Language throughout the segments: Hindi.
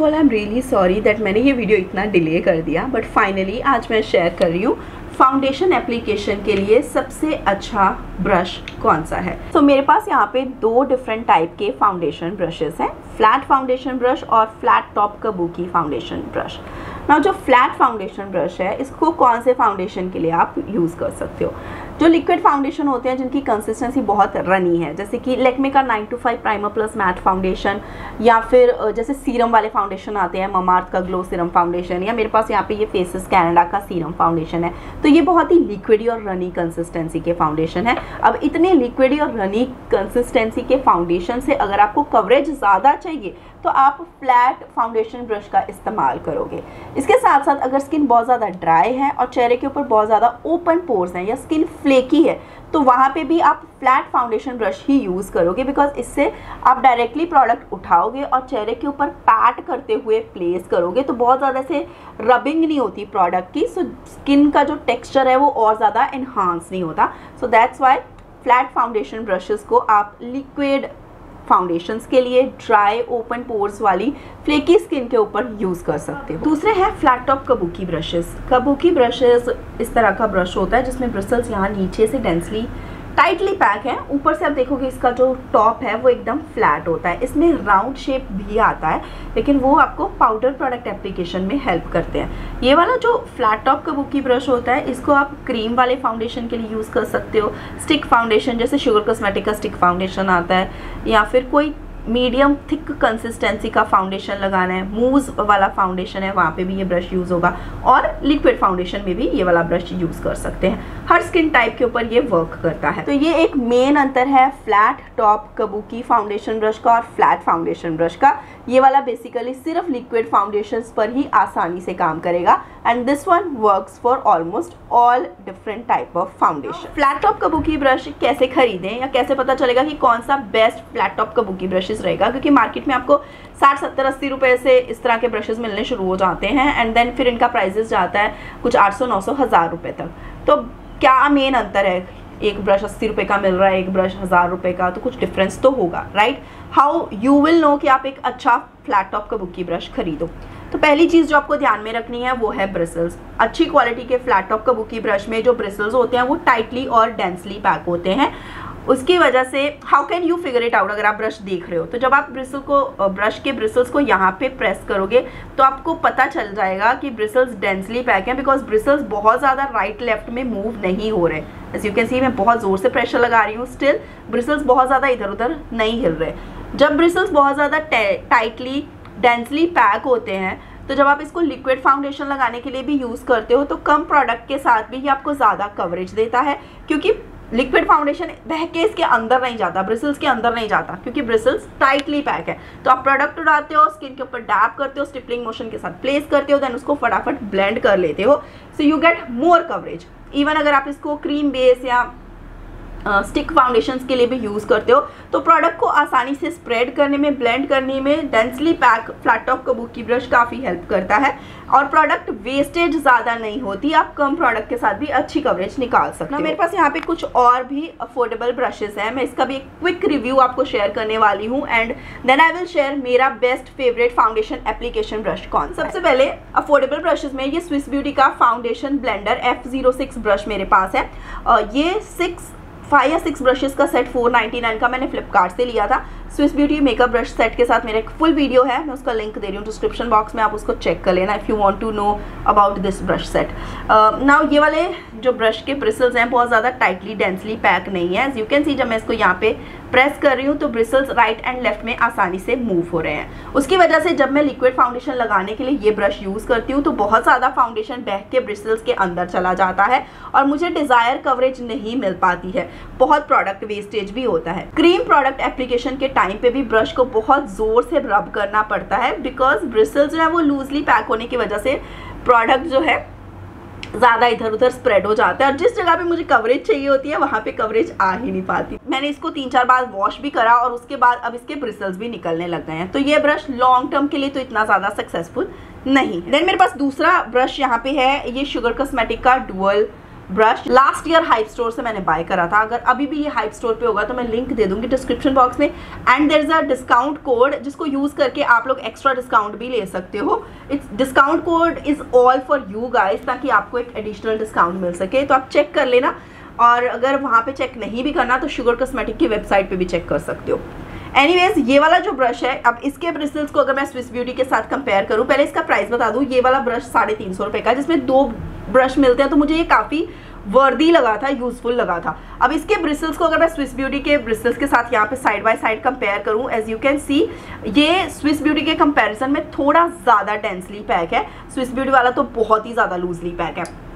Of all I am really sorry that मैंने ये वीडियो इतना डिले कर दिया बट फाइनली आज मैं शेयर कर रही हूँ फाउंडेशन एप्लीकेशन के लिए सबसे अच्छा ब्रश कौन सा है? तो so, मेरे पास यहाँ पे दो डिफरेंट टाइप के फाउंडेशन ब्रशेस हैं फ्लैट फाउंडेशन ब्रश और flat top kabuki foundation brush ना जो फ्लैट फाउंडेशन ब्रश है इसको कौन से फाउंडेशन के लिए आप यूज़ कर सकते हो? जो लिक्विड फाउंडेशन होते हैं, जिनकी कंसिस्टेंसी बहुत रनी है, जैसे कि लेकमे का nine to five primer plus matte foundation या फिर जैसे सीरम वाले फाउंडेशन आते हैं ममार्थ का ग्लो सीरम फाउंडेशन या मेरे पास यहाँ पे ये फेसेस कैनेडा का सीरम फाउंडेशन है। तो ये बहुत ही लिक्विडी और रनी कंसिस्टेंसी के फाउंडेशन है। अब इतने लिक्विडी और रनी कंसिस्टेंसी के फाउंडेशन से अगर आपको कवरेज ज़्यादा चाहिए तो आप फ्लैट फाउंडेशन ब्रश का इस्तेमाल करोगे। इसके साथ साथ अगर स्किन बहुत ज़्यादा ड्राई है और चेहरे के ऊपर बहुत ज़्यादा ओपन पोर्स हैं, या स्किन फ्लेकी है तो वहाँ पे भी आप फ्लैट फाउंडेशन ब्रश ही यूज़ करोगे बिकॉज़ इससे आप डायरेक्टली प्रोडक्ट उठाओगे और चेहरे के ऊपर पैट करते हुए प्लेस करोगे तो बहुत ज़्यादा से रबिंग नहीं होती प्रोडक्ट की सो स्किन का जो टेक्स्चर है वो और ज़्यादा इन्हांस नहीं होता। So that's why flat foundation brushes को आप लिक्विड फाउंडेशंस के लिए ड्राई ओपन पोर्स वाली फ्लेकी स्किन के ऊपर यूज़ कर सकते हो। दूसरे है flat top kabuki brushes kabuki brushes इस तरह का ब्रश होता है जिसमें ब्रसल्स यहाँ नीचे से डेंसली टाइटली पैक है। ऊपर से आप देखोगे इसका जो टॉप है, वो एकदम फ्लैट होता है। इसमें राउंड शेप भी आता है, लेकिन वो आपको पाउडर प्रोडक्ट एप्लीकेशन में हेल्प करते हैं। ये वाला जो flat top kabuki brush होता है, इसको आप क्रीम वाले फाउंडेशन के लिए यूज़ कर सकते हो। स्टिक फाउंडेशन जैसे शुगर कॉस्मेटिक का स्टिक फाउंडेशन आता है, या फिर कोई मीडियम थिक कंसिस्टेंसी का फाउंडेशन लगाना है। मूव वाला फाउंडेशन है, वहाँ पे भी ये ब्रश यूज़ होगा। और लिक्विड फाउंडेशन में भी ये वाला ब्रश यूज़ कर सकते हैं। हर स्किन टाइप के ऊपर ये वर्क करता है। तो ये एक मेन अंतर है flat top kabuki foundation brush का और फ्लैट फाउंडेशन ब्रश का। ये वाला बेसिकली सिर्फ़ लिक्विड फाउंडेशन पर ही आसानी से काम करेगा। And this one work for almost all different type of foundation flat top kabuki brush कैसे खरीदें या कैसे पता चलेगा कि कौन सा best flat top kabuki brushes रहेगा, क्योंकि मार्केट में आपको साठ, सत्तर, अस्सी रुपए से इस तरह के ब्रशेज मिलने शुरू हो जाते हैं एंड देन फिर इनका प्राइजेस जाता है कुछ आठ सौ, नौ सौ, हज़ार रुपये तक। तो क्या मेन अंतर है? एक ब्रश अस्सी रुपये का मिल रहा है, एक ब्रश हज़ार रुपये का तो कुछ डिफरेंस तो होगा right how you will know कि आप एक अच्छा flat top kabuki brush खरीदो। तो पहली चीज़ जो आपको ध्यान में रखनी है, वो है ब्रिसल्स अच्छी क्वालिटी के flat top kabuki brush में जो ब्रिसल्स होते हैं, वो टाइटली और डेंसली पैक होते हैं। उसकी वजह से how can you figure it out अगर आप ब्रश देख रहे हो तो जब आप ब्रिसल को ब्रश के ब्रिसल्स को यहाँ पे प्रेस करोगे तो आपको पता चल जाएगा कि ब्रिसल्स डेंसली पैक हैं बिकॉज़ ब्रिसल्स बहुत ज़्यादा राइट लेफ़्ट में मूव नहीं हो रहे एज यू कैन सी मैं बहुत ज़ोर से प्रेशर लगा रही हूँ स्टिल ब्रिसल्स बहुत ज़्यादा इधर उधर नहीं हिल रहे जब ब्रिसल्स बहुत ज़्यादा टाइटली डेंसली पैक होते हैं तो जब आप इसको लिक्विड फाउंडेशन लगाने के लिए भी यूज़ करते हो तो कम प्रोडक्ट के साथ भी ये आपको ज़्यादा कवरेज देता है, क्योंकि लिक्विड फाउंडेशन बह के इसके अंदर नहीं जाता, ब्रिसल्स के अंदर नहीं जाता, क्योंकि ब्रिसल्स टाइटली पैक है। तो आप प्रोडक्ट उड़ाते हो स्किन के ऊपर डैप करते हो स्टिपलिंग मोशन के साथ प्लेस करते हो देन उसको फटाफट ब्लेंड कर लेते हो। So you get more coverage even अगर आप इसको क्रीम बेस या स्टिक फाउंडेशन के लिए भी यूज़ करते हो। तो प्रोडक्ट को आसानी से स्प्रेड करने में ब्लेंड करने में densely pack flat top kabuki brush काफ़ी हेल्प करता है। और प्रोडक्ट वेस्टेज ज़्यादा नहीं होती आप कम प्रोडक्ट के साथ भी अच्छी कवरेज निकाल सकते हो। मेरे पास यहाँ पे कुछ और भी अफोर्डेबल ब्रशेस हैं। मैं इसका भी एक क्विक रिव्यू आपको शेयर करने वाली हूँ। And then I will share मेरा best favourite foundation application brush कौन सबसे पहले अफोर्डेबल ब्रशेज में ये स्विस ब्यूटी का फाउंडेशन ब्लेंडर एफ़ ब्रश मेरे पास है। ये सिक्स फाइव या सिक्स ब्रशेस का सेट फोर नाइन्टी नाइन का मैंने फ्लिपकार्ट से लिया था। Swiss Beauty makeup brush set के साथ मेरा एक फुल वीडियो है। मैं उसका लिंक दे रही हूँ डिस्क्रिप्शन बॉक्स में, आप उसको चेक कर लेना if you want to know about this brush set now ये वाले जो ब्रश के ब्रिसल्स हैं, बहुत ज़्यादा टाइटली डेंसली पैक नहीं है। एज यू कैन सी जब मैं इसको यहाँ पे प्रेस कर रही हूँ तो ब्रिसल्स राइट एंड लेफ़्ट में आसानी से मूव हो रहे हैं। उसकी वजह से जब मैं लिक्विड फाउंडेशन लगाने के लिए ये ब्रश यूज़ करती हूँ तो बहुत ज़्यादा फाउंडेशन बह के ब्रिसल्स के अंदर चला जाता है और मुझे डिज़ायर कवरेज नहीं मिल पाती है। बहुत प्रोडक्ट वेस्टेज भी होता है। क्रीम प्रोडक्ट एप्लीकेशन के टाइम पे भी ब्रश को बहुत ज़ोर से रब करना पड़ता है बिकॉज़ ब्रिसल्स जो है वो लूजली पैक होने की वजह से प्रोडक्ट जो है ज़्यादा इधर उधर स्प्रेड हो जाता है और जिस जगह पे मुझे कवरेज चाहिए होती है, वहाँ पे कवरेज आ ही नहीं पाती। मैंने इसको तीन चार बार वॉश भी करा और उसके बाद अब इसके ब्रिसल्स भी निकलने लग गए हैं। तो ये ब्रश लॉन्ग टर्म के लिए तो इतना ज़्यादा सक्सेसफुल नहीं देन मेरे पास दूसरा ब्रश यहाँ पे है, ये शुगर कॉस्मेटिक का dual brush last year hype store से मैंने बाय करा था। अगर अभी भी ये हाइप स्टोर पे होगा तो मैं लिंक दे दूँगी डिस्क्रिप्शन बॉक्स में। And there is a discount code जिसको यूज़ करके आप लोग एक्स्ट्रा डिस्काउंट भी ले सकते हो। Its discount code is all for you guys ताकि आपको एक एडिशनल डिस्काउंट मिल सके। तो आप चेक कर लेना। और अगर वहाँ पे चेक नहीं भी करना तो शुगर कॉस्मेटिक की वेबसाइट पे भी चेक कर सकते हो। एनीवेज ये वाला जो ब्रश है, अब इसके ब्रिसल्स को अगर मैं स्विस ब्यूटी के साथ कंपेयर करूँ, पहले इसका प्राइस बता दूँ। ये वाला ब्रश साढ़े तीन सौ रुपये का जिसमें दो ब्रश मिलते हैं तो मुझे ये काफ़ी वर्दी लगा था यूजफुल लगा था। अब इसके ब्रिसल्स को अगर मैं स्विस ब्यूटी के ब्रिसल्स के साथ यहाँ पे साइड बाय साइड कंपेयर करूँ एज यू कैन सी ये स्विस ब्यूटी के कंपैरिजन में थोड़ा ज़्यादा डेंसली पैक है। स्विस ब्यूटी वाला तो बहुत ही ज़्यादा लूजली पैक है।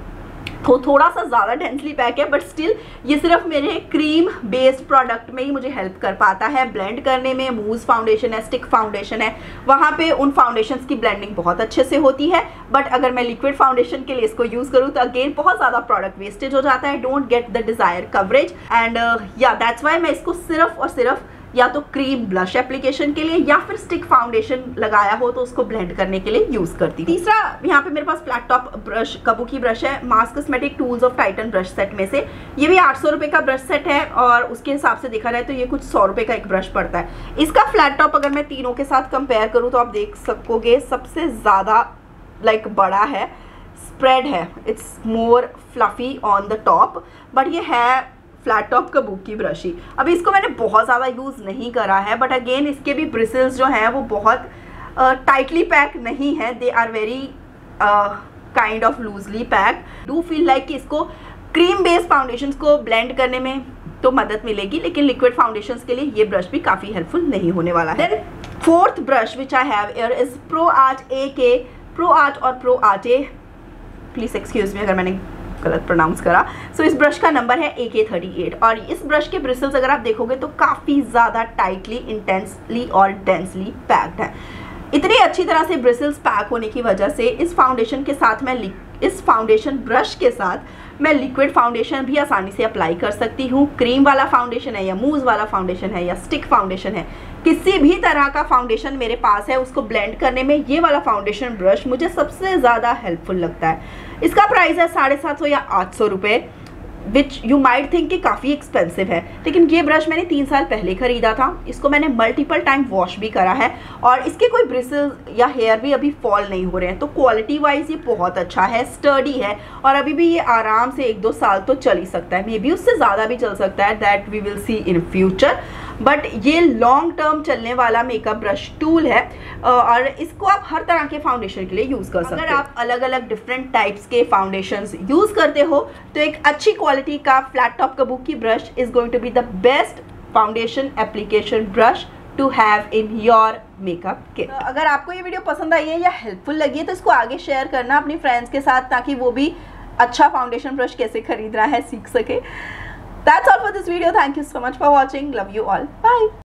तो थोड़ा सा ज़्यादा डेंसली पैक है बट स्टिल ये सिर्फ़ मेरे क्रीम बेस्ड प्रोडक्ट में ही मुझे हेल्प कर पाता है। ब्लेंड करने में मूज फाउंडेशन है स्टिक फाउंडेशन है। वहाँ पे उन फाउंडेशन की ब्लेंडिंग बहुत अच्छे से होती है बट अगर मैं लिक्विड फाउंडेशन के लिए इसको यूज़ करूँ तो अगेन बहुत ज़्यादा प्रोडक्ट वेस्टेज हो जाता है। Don't get the desire coverage and या दैट्स वाई मैं इसको सिर्फ़ और सिर्फ़ या तो क्रीम ब्लश एप्लीकेशन के लिए या फिर स्टिक फाउंडेशन लगाया हो तो उसको ब्लेंड करने के लिए यूज़ करती तीसरा, यहाँ पे मेरे पास फ्लैट टॉप ब्रश कबू की ब्रश है। Mass cosmetic tools of titan brush set में से। ये भी आठ सौ का ब्रश सेट है और उसके हिसाब से देखा जाए तो ये कुछ सौ रुपए का एक ब्रश पड़ता है। इसका फ्लैट टॉप अगर मैं तीनों के साथ कंपेयर करूँ तो आप देख सकोगे सबसे ज़्यादा लाइक बड़ा है स्प्रेड है। It's more fluffy on the top but ये है flat top kabuki brush अभी इसको मैंने बहुत ज़्यादा यूज़ नहीं करा है बट अगेन इसके भी ब्रिसल्स जो हैं वो बहुत टाइटली uh, पैक नहीं है। They are very kind of loosely pack do feel like इसको क्रीम बेस्ड फाउंडेशन को ब्लेंड करने में तो मदद मिलेगी लेकिन लिक्विड फाउंडेशन के लिए ये ब्रश भी काफ़ी हेल्पफुल नहीं होने वाला है। Fourth brush which I have air is pro art A K pro art और pro art A please excuse me अगर मैंने गलत प्रोनाउंस करा। सो so, इस ब्रश का नंबर है ए के थर्टी एट और इस ब्रश के ब्रिसल्स अगर आप देखोगे तो काफ़ी ज़्यादा टाइटली इंटेंसली और डेंसली पैक्ड है। इतनी अच्छी तरह से ब्रिसल्स पैक होने की वजह से इस फाउंडेशन के साथ मैं इस फाउंडेशन ब्रश के साथ मैं लिक्विड फाउंडेशन भी आसानी से अप्लाई कर सकती हूँ। क्रीम वाला फाउंडेशन है या मूज वाला फाउंडेशन है या स्टिक फाउंडेशन है। किसी भी तरह का फाउंडेशन मेरे पास है, उसको ब्लेंड करने में ये वाला फाउंडेशन ब्रश मुझे सबसे ज़्यादा हेल्पफुल लगता है। इसका प्राइस है साढ़े सात सौ या आठ सौ रुपये विच यू माइट थिंक कि काफ़ी एक्सपेंसिव है, लेकिन ये ब्रश मैंने तीन साल पहले खरीदा था। इसको मैंने मल्टीपल टाइम वॉश भी करा है और इसके कोई ब्रिसल्स या हेयर भी अभी फॉल नहीं हो रहे हैं। तो क्वालिटी वाइज ये बहुत अच्छा है स्टर्डी है और अभी भी ये आराम से एक दो साल तो चल ही सकता है। मे बी उससे ज़्यादा भी चल सकता है that we will see in future but ये लॉन्ग टर्म चलने वाला मेकअप ब्रश टूल है और इसको आप हर तरह के फाउंडेशन के लिए यूज़ कर सकते हैं। अगर आप अलग अलग डिफरेंट टाइप्स के फाउंडेशन यूज़ करते हो तो एक अच्छी क्वालिटी का flat top kabuki brush is going to be the best foundation application brush to have in your makeup kit अगर आपको ये वीडियो पसंद आई है या हेल्पफुल लगी है तो इसको आगे शेयर करना अपनी फ्रेंड्स के साथ ताकि वो भी अच्छा फाउंडेशन ब्रश कैसे खरीदना है सीख सके। That's all for this video. Thank you so much for watching. Love you all. Bye.